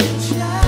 child.